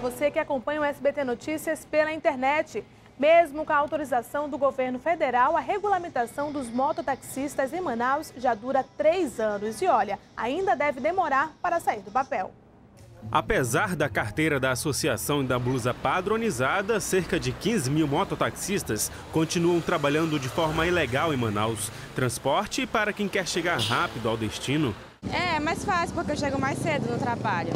você que acompanha o SBT Notícias pela internet. Mesmo com a autorização do governo federal, a regulamentação dos mototaxistas em Manaus já dura três anos. E olha, ainda deve demorar para sair do papel. Apesar da carteira da associação e da blusa padronizada, cerca de 15 mil mototaxistas continuam trabalhando de forma ilegal em Manaus. Transporte para quem quer chegar rápido ao destino. É, mais fácil porque eu chego mais cedo no trabalho.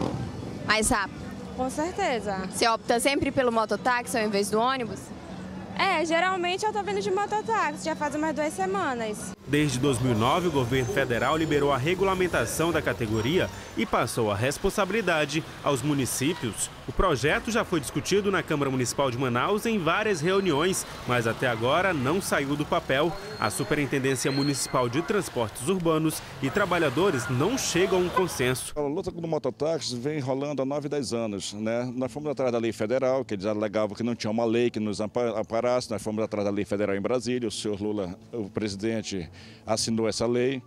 Mais rápido? Com certeza. Você opta sempre pelo mototáxi ao invés do ônibus? É, geralmente eu tô vindo de mototáxi, já faz umas duas semanas. Desde 2009, o governo federal liberou a regulamentação da categoria e passou a responsabilidade aos municípios. O projeto já foi discutido na Câmara Municipal de Manaus em várias reuniões, mas até agora não saiu do papel. A Superintendência Municipal de Transportes Urbanos e trabalhadores não chegam a um consenso. A luta com o mototáxi vem rolando há 9, 10 anos. Né? Nós fomos atrás da lei federal, que eles alegavam que não tinha uma lei que nos amparasse. Nós fomos atrás da lei federal em Brasília. O senhor Lula, o presidente, assinou essa lei.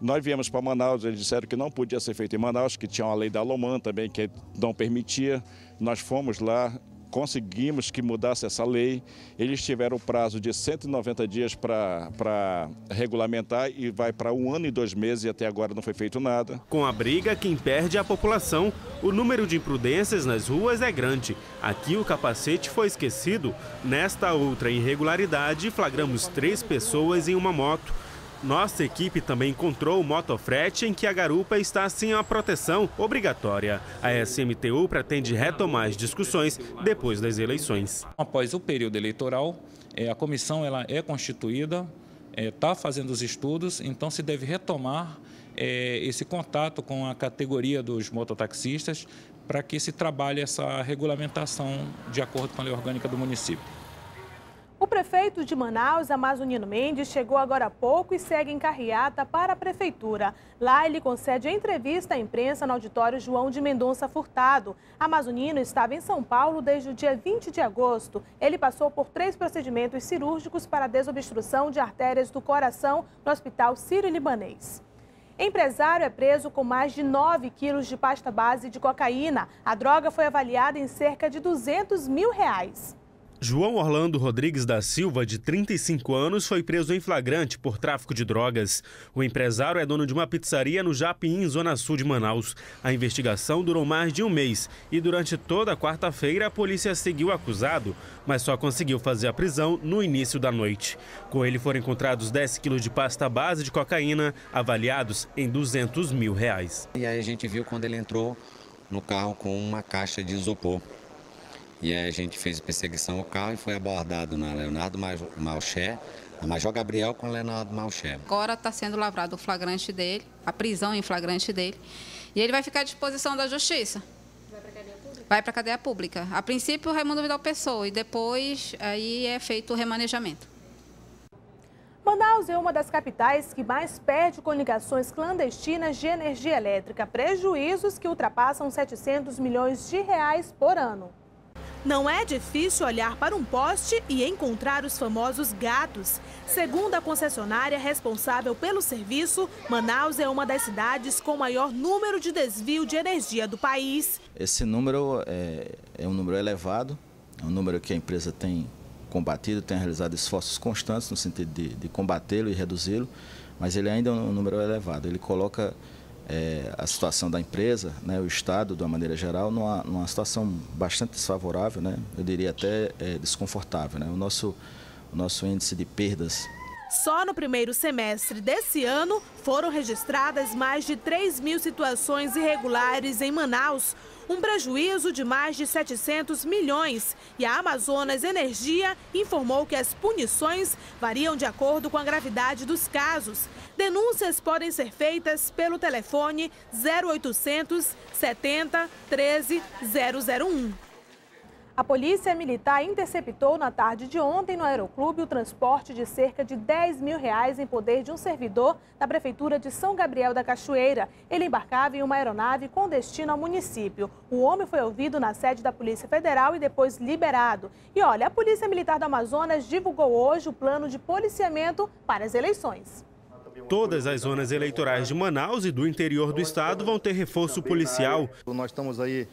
Nós viemos para Manaus, eles disseram que não podia ser feito em Manaus, que tinha uma lei da Loman também que não permitia. Nós fomos lá, conseguimos que mudasse essa lei. Eles tiveram o prazo de 190 dias para regulamentar e vai para um ano e dois meses e até agora não foi feito nada. Com a briga, quem perde é a população. O número de imprudências nas ruas é grande. Aqui o capacete foi esquecido. Nesta outra irregularidade, flagramos três pessoas em uma moto. Nossa equipe também encontrou o motofrete em que a garupa está sem a proteção obrigatória. A SMTU pretende retomar as discussões depois das eleições. Após o período eleitoral, a comissão ela é constituída, está fazendo os estudos, então se deve retomar esse contato com a categoria dos mototaxistas para que se trabalhe essa regulamentação de acordo com a lei orgânica do município. Prefeito de Manaus, Amazonino Mendes, chegou agora há pouco e segue em carreata para a prefeitura. Lá ele concede entrevista à imprensa no auditório João de Mendonça Furtado. Amazonino estava em São Paulo desde o dia 20 de agosto. Ele passou por três procedimentos cirúrgicos para desobstrução de artérias do coração no Hospital Sírio-Libanês. Empresário é preso com mais de 9 quilos de pasta base de cocaína. A droga foi avaliada em cerca de 200 mil reais. João Orlando Rodrigues da Silva, de 35 anos, foi preso em flagrante por tráfico de drogas. O empresário é dono de uma pizzaria no Japim, zona sul de Manaus. A investigação durou mais de um mês e durante toda a quarta-feira a polícia seguiu o acusado, mas só conseguiu fazer a prisão no início da noite. Com ele foram encontrados 10 quilos de pasta base de cocaína, avaliados em 200 mil reais. E aí a gente viu quando ele entrou no carro com uma caixa de isopor. E aí a gente fez perseguição ao carro e foi abordado na Leonardo Malché, na Major Gabriel com Leonardo Malché. Agora está sendo lavrado o flagrante dele, a prisão em flagrante dele, e ele vai ficar à disposição da justiça. Vai para a cadeia pública? Vai para a cadeia pública. A princípio, o Raimundo Vidal Pessoa, e depois aí é feito o remanejamento. Manaus é uma das capitais que mais perde com ligações clandestinas de energia elétrica, prejuízos que ultrapassam 700 milhões de reais por ano. Não é difícil olhar para um poste e encontrar os famosos gatos. Segundo a concessionária responsável pelo serviço, Manaus é uma das cidades com maior número de desvio de energia do país. Esse número é, é um número elevado, é um número que a empresa tem combatido, tem realizado esforços constantes no sentido de, de combatê-lo e reduzi-lo, mas ele ainda é um número elevado. Ele coloca é, a situação da empresa, né, o Estado, de uma maneira geral, numa, numa situação bastante desfavorável, né, eu diria até é, desconfortável. Né? O, nosso, o nosso índice de perdas só no primeiro semestre desse ano foram registradas mais de 3 mil situações irregulares em Manaus, um prejuízo de mais de 700 milhões. E a Amazonas Energia informou que as punições variam de acordo com a gravidade dos casos. Denúncias podem ser feitas pelo telefone 0800 70 13 001. A Polícia Militar interceptou na tarde de ontem no Aeroclube o transporte de cerca de 10 mil reais em poder de um servidor da Prefeitura de São Gabriel da Cachoeira. Ele embarcava em uma aeronave com destino ao município. O homem foi ouvido na sede da Polícia Federal e depois liberado. E olha, a Polícia Militar do Amazonas divulgou hoje o plano de policiamento para as eleições. Todas as zonas eleitorais de Manaus e do interior do estado vão ter reforço policial. Nós estamos aí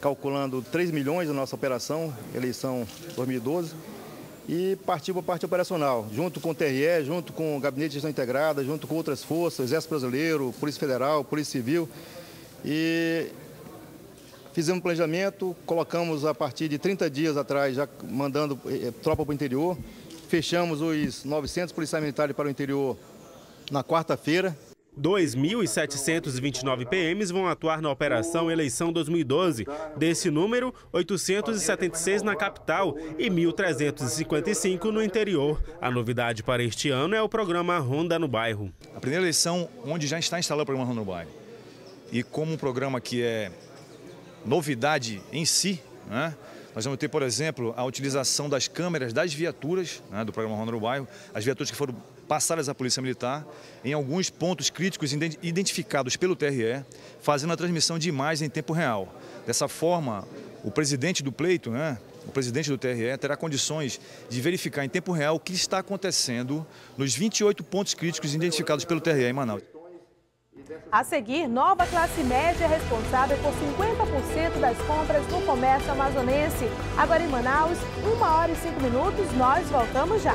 calculando 3 milhões na nossa operação, eleição 2012, e partiu para a parte operacional, junto com o TRE, junto com o Gabinete de Gestão Integrada, junto com outras forças, Exército Brasileiro, Polícia Federal, Polícia Civil. E fizemos um planejamento, colocamos a partir de 30 dias atrás, já mandando eh, tropa para o interior. Fechamos os 900 policiais militares para o interior na quarta-feira. 2.729 PMs vão atuar na Operação Eleição 2012. Desse número, 876 na capital e 1.355 no interior. A novidade para este ano é o programa Ronda no Bairro. A primeira eleição onde já está instalado o programa Ronda no Bairro. E como um programa que é novidade em si, né? Nós vamos ter, por exemplo, a utilização das câmeras das viaturas né, do programa Ronda no Bairro, as viaturas que foram passadas à Polícia Militar em alguns pontos críticos identificados pelo TRE, fazendo a transmissão de imagens em tempo real. Dessa forma, o presidente do pleito, né, o presidente do TRE, terá condições de verificar em tempo real o que está acontecendo nos 28 pontos críticos identificados pelo TRE em Manaus. A seguir, nova classe média é responsável por 50% das compras no comércio amazonense. Agora em Manaus, uma hora e cinco minutos, nós voltamos já.